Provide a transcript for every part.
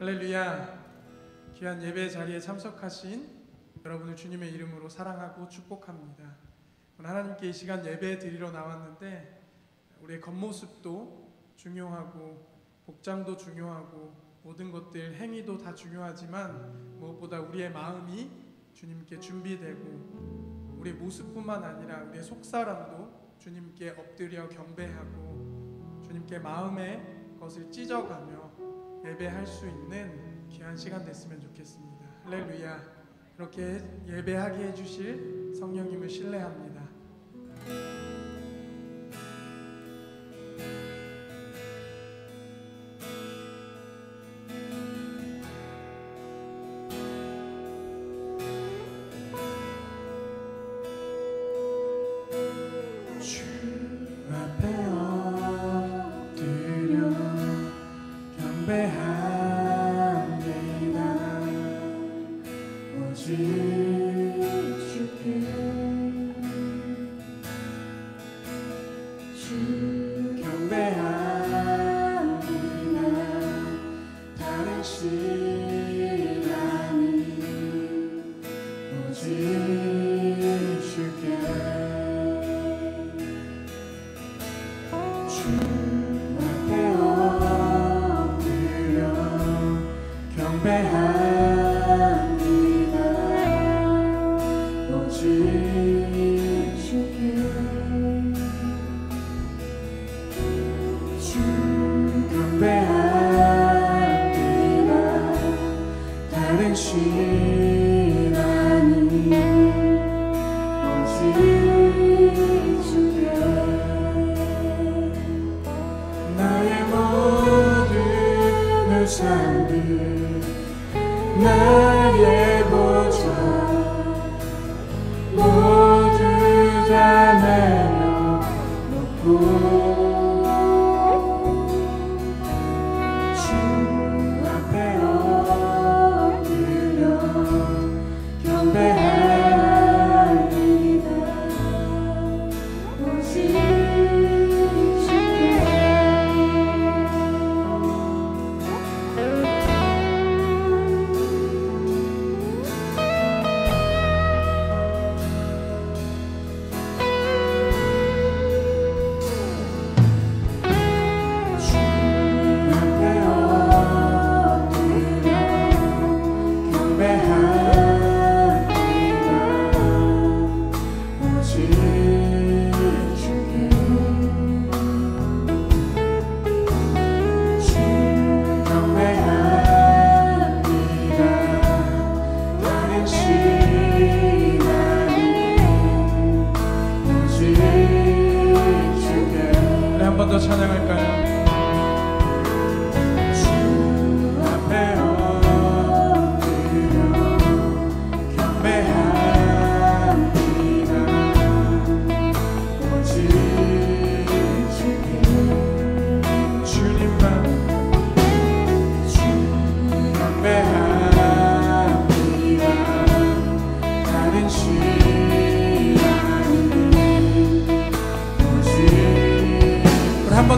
할렐루야. 귀한 예배 자리에 참석하신 여러분을 주님의 이름으로 사랑하고 축복합니다. 오늘 하나님께 이 시간 예배 드리러 나왔는데 우리의 겉모습도 중요하고 복장도 중요하고 모든 것들 행위도 다 중요하지만 무엇보다 우리의 마음이 주님께 준비되고 우리의 모습뿐만 아니라 우리의 속사람도 주님께 엎드려 경배하고 주님께 마음의 것을 찢어가며 예배할 수 있는 귀한 시간 됐으면 좋겠습니다. 할렐루야. 이렇게 예배하게 해주실 성령님을 신뢰합니다. 경배합니다 다른 시간이 오직 주께 나의 모든 우상들 나의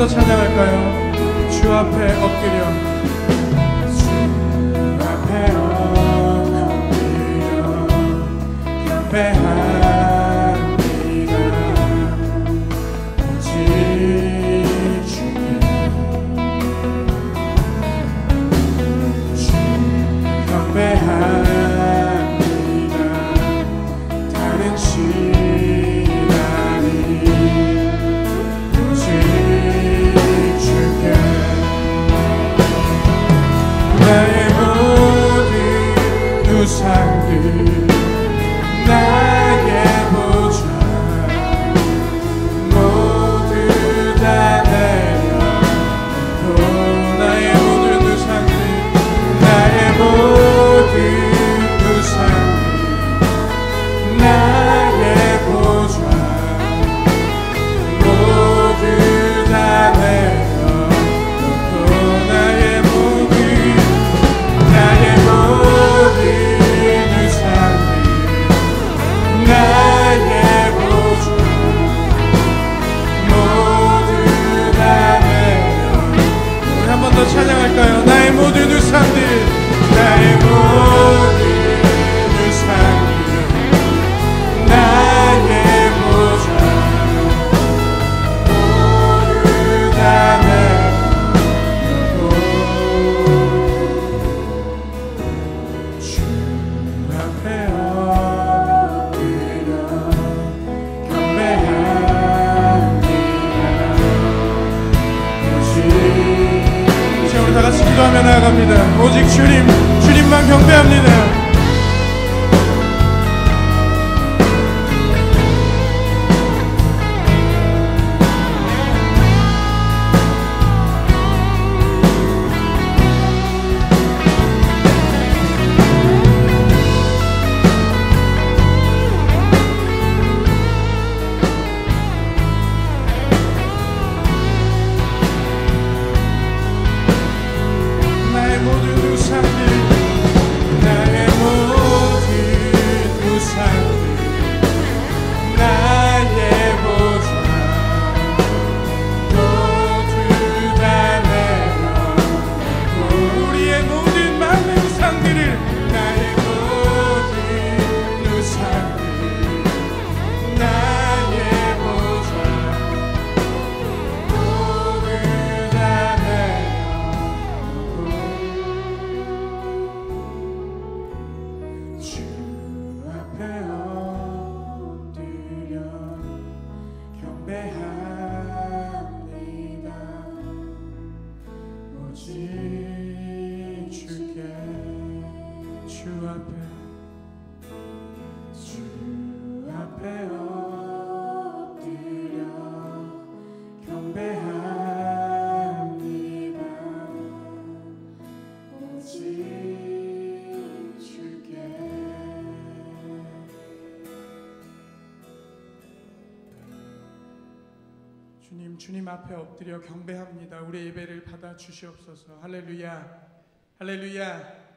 더 찬양할까요? 주 앞에 엎드려 주 앞에 엎드려 경배합 주님 앞에 엎드려 경배합니다. 우리 예배를 받아 주시옵소서. 할렐루야. 할렐루야.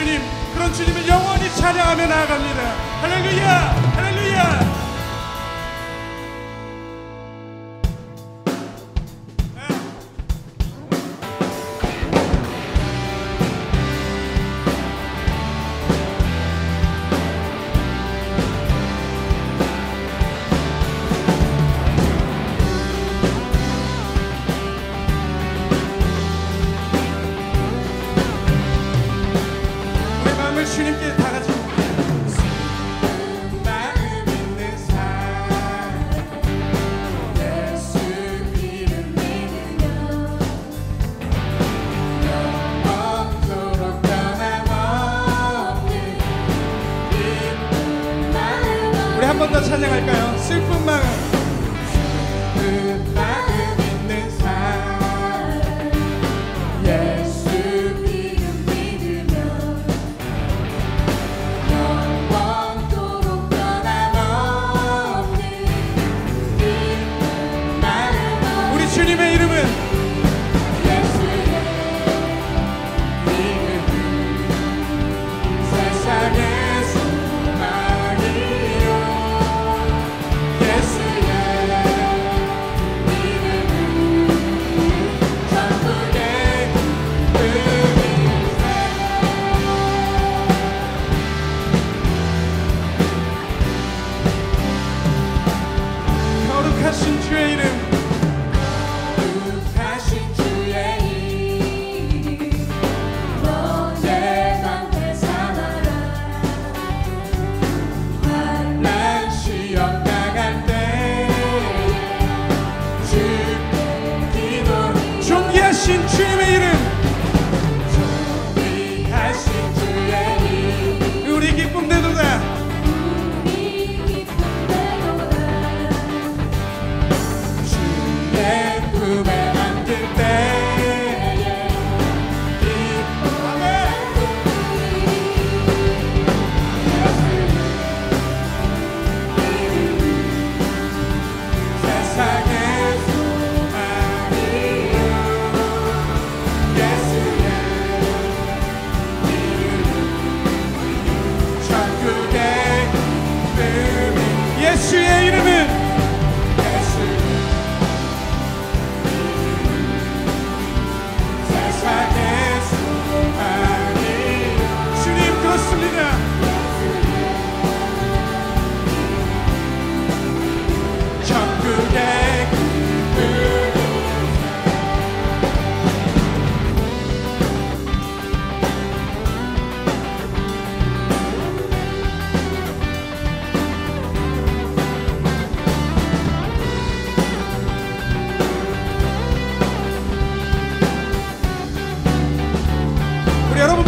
주님 그런 주님을 영원히 찬양하며 나아갑니다. 할렐루야! 할렐루야! 찬양할까요? 슬픈 마음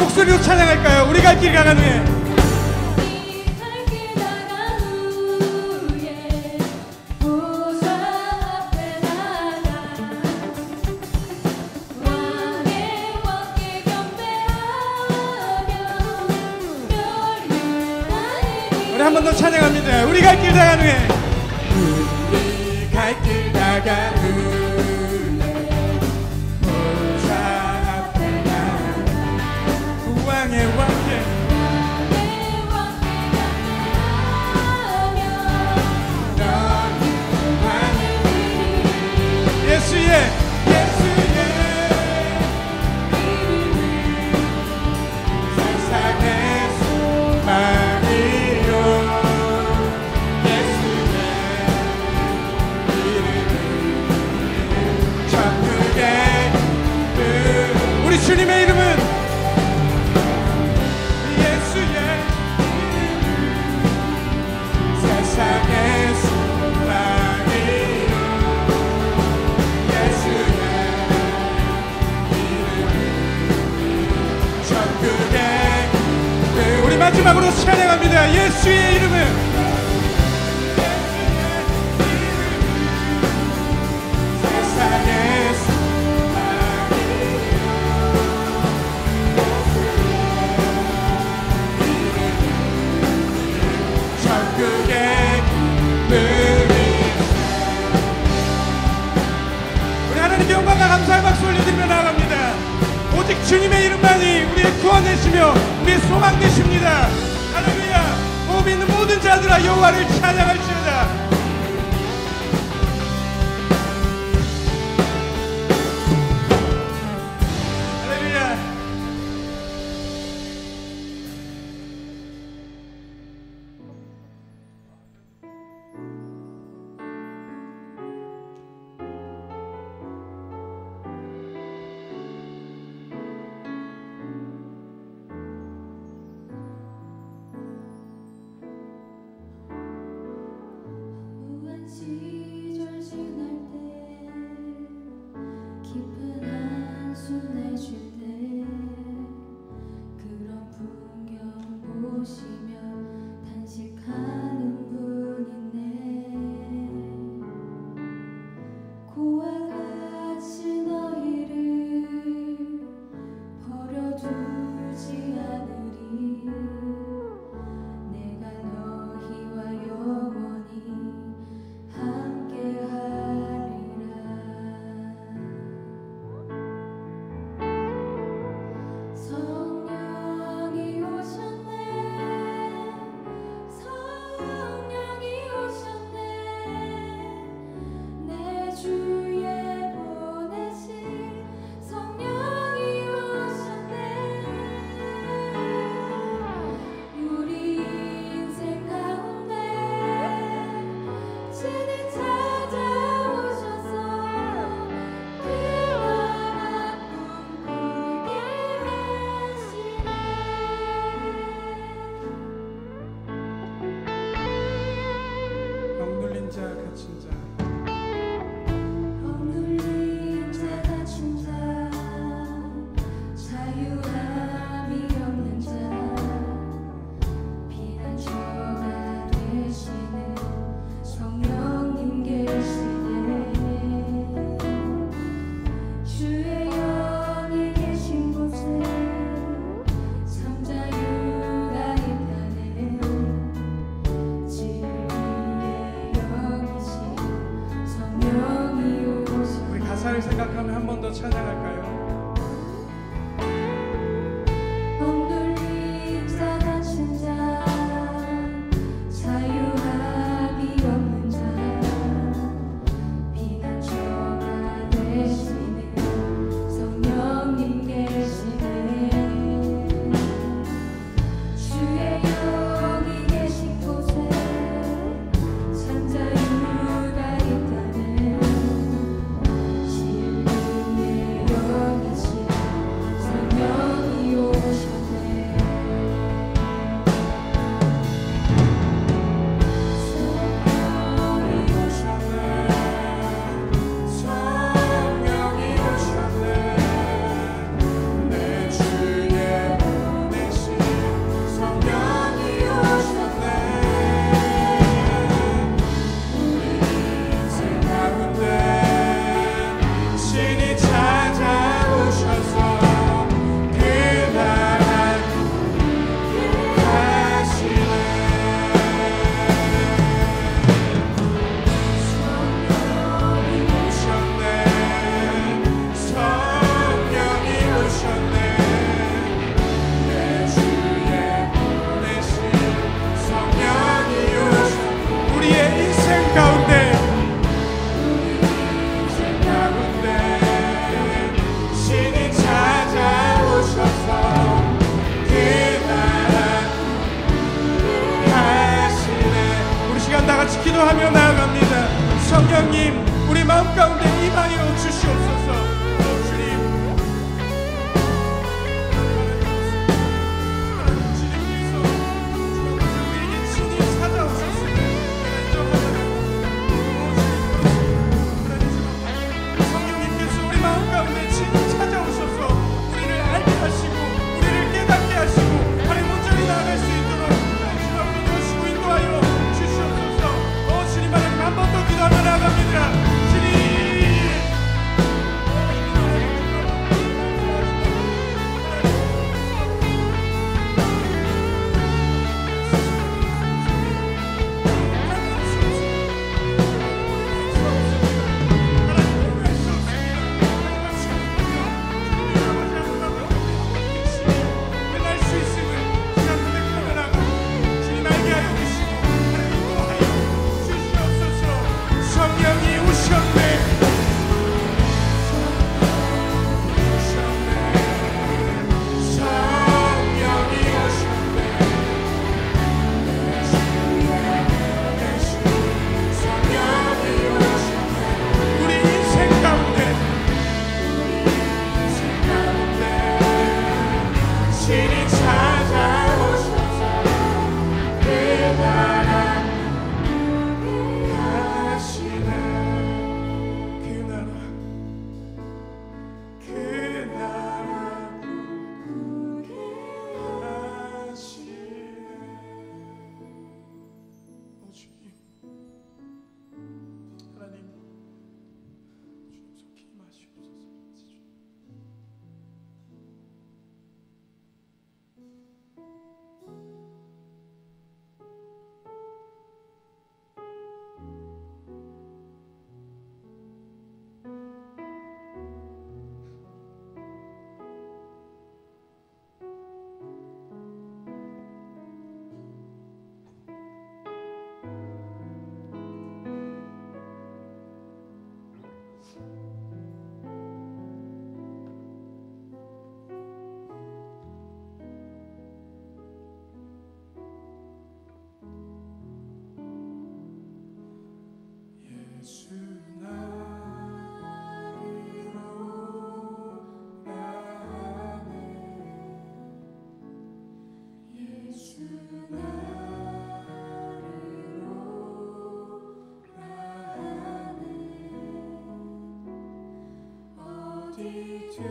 목소리로 찬양할까요? 우리 갈 길 가는 후 한번더 찬양합니다. 우리 갈 길 나간 후에 우리 갈 길 나간 하나님 영광과 감사의 박수 올려드리며 나아갑니다. 오직 주님의 이름만이 우리의 구원되시며 우리의 소망되십니다. 할렐루야. 몸 있는 모든 자들아 여호와를 찬양할지어다. 어디든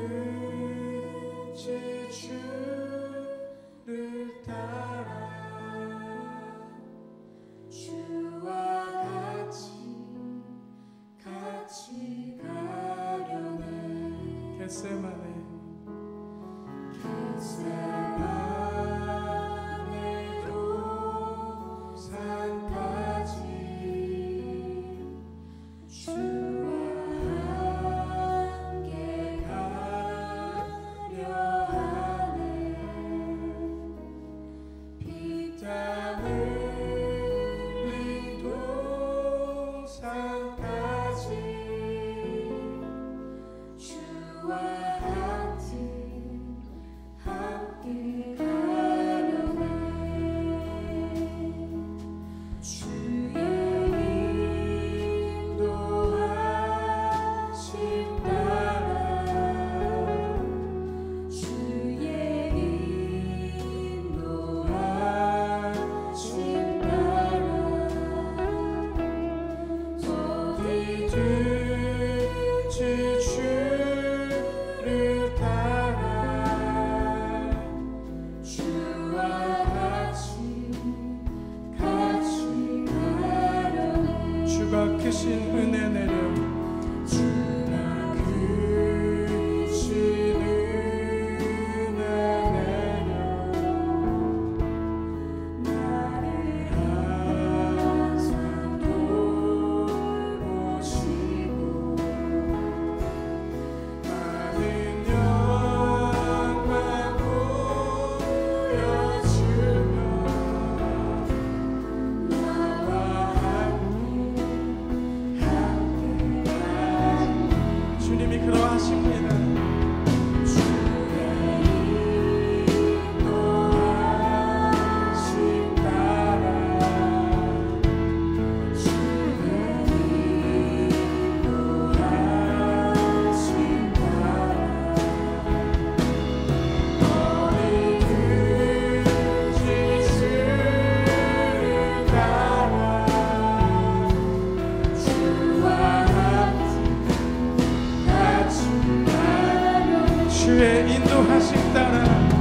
でインド走ったら